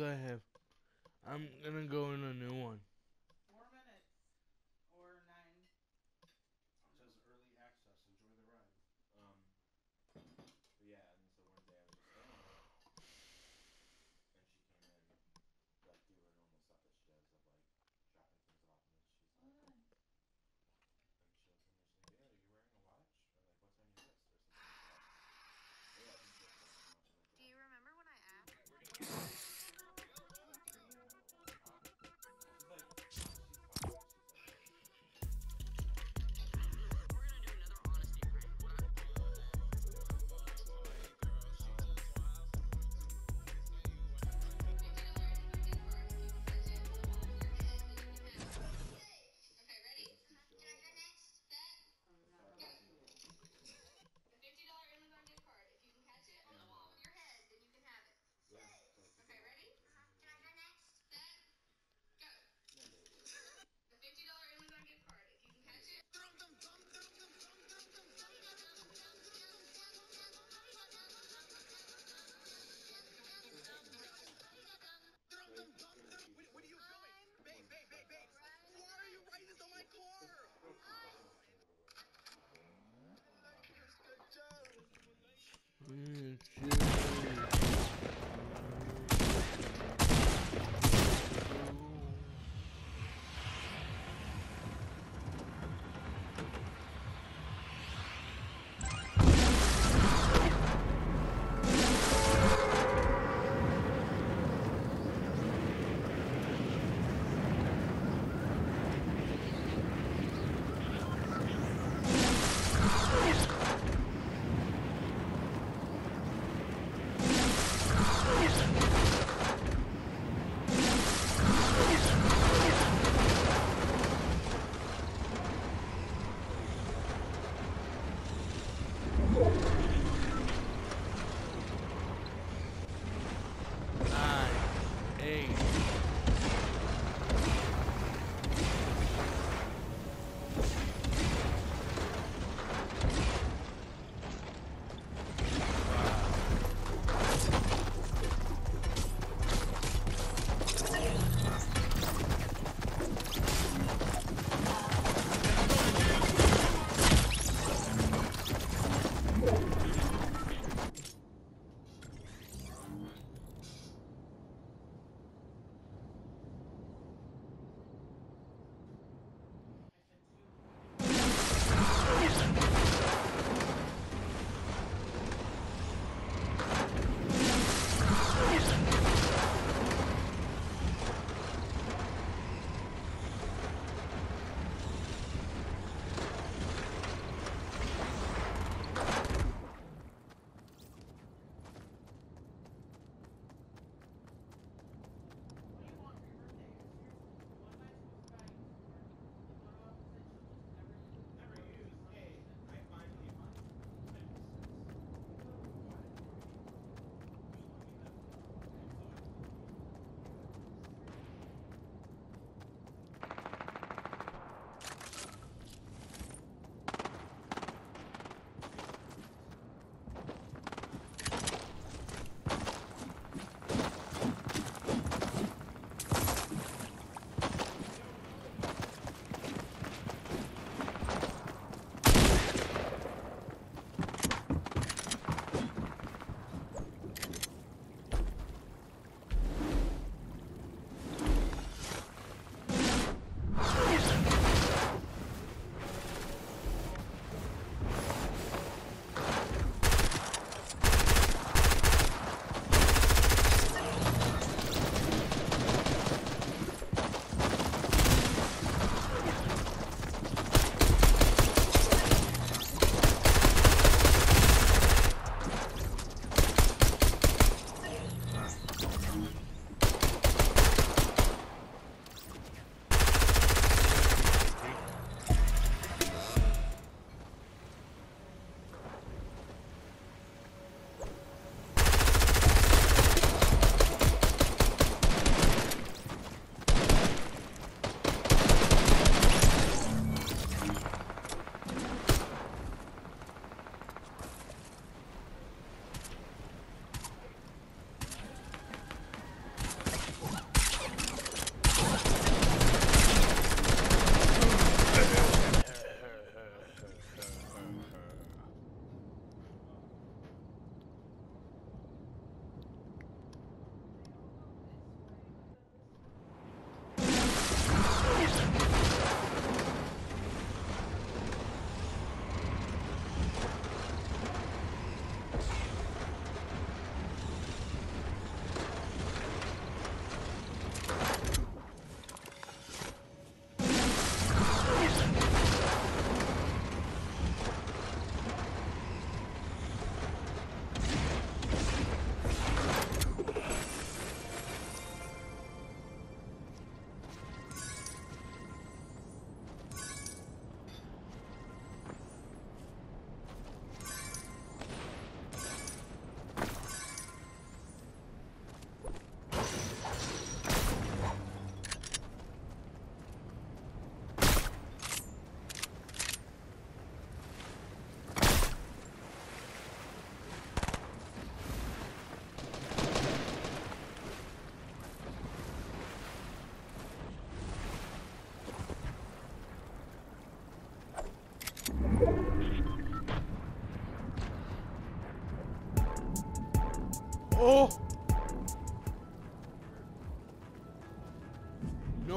I have. I'm gonna go in a new one. Mm,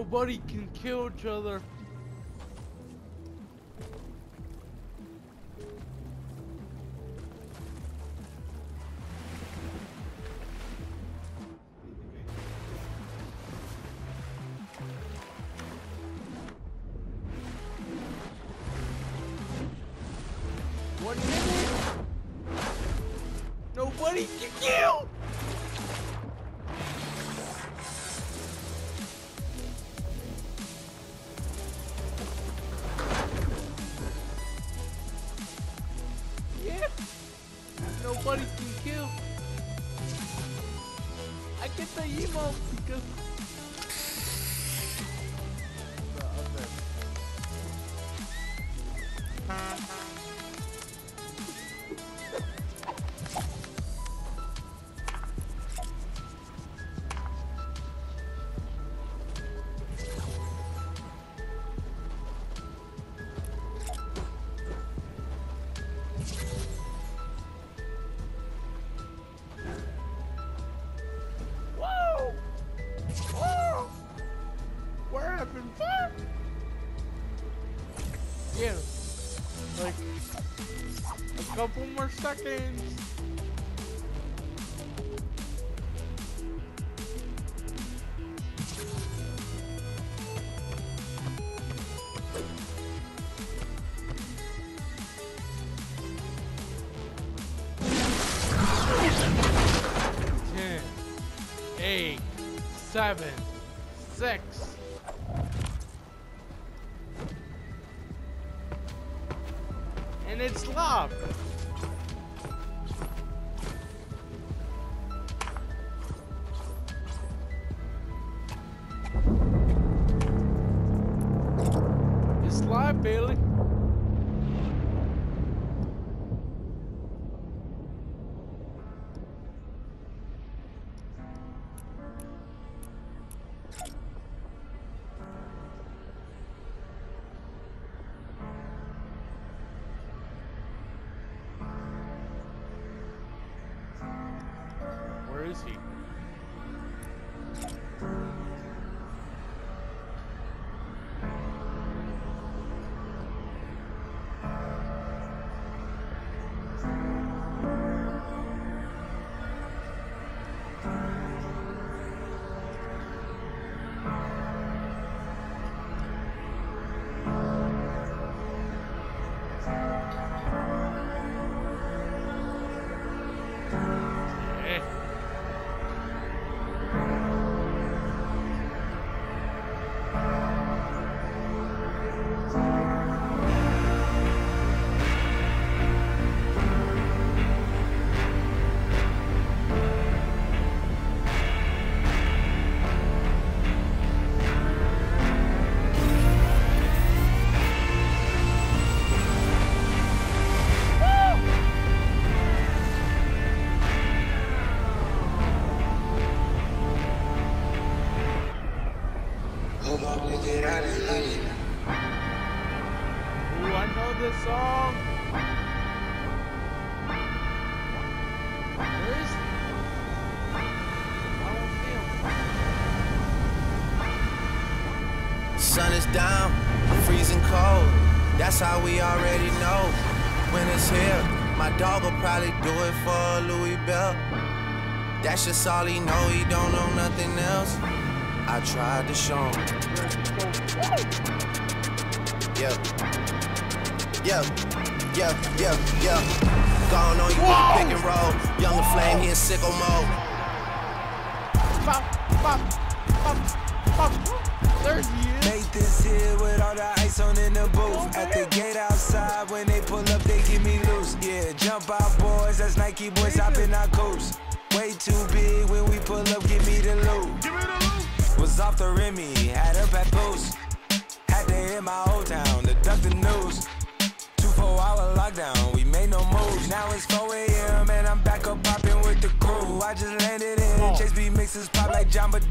Nobody can kill each other. Couple more seconds. Ten, eight, seven, Bailey. Where is he? That's how we already know when it's here. My dog will probably do it for Louis Bell. That's just all he know, he don't know nothing else. I tried to show him. Yeah. Yeah. Yeah, yeah, yeah. Gone on you with the pick and roll. Younger flame, he in sicko mode. Bop, bop, bop, bop. There he is. Made this here Nike boys hopping our coast. Way too big when we pull up, give me the loot. Give me the loot. Was off the Remy, had up at post. Had to hit my old town to duck the news. Two four hour lockdown, we made no moves. Now it's 4 a.m. and I'm back up popping with the crew. I just landed in. Chase B mixes pop like Jamba Joe.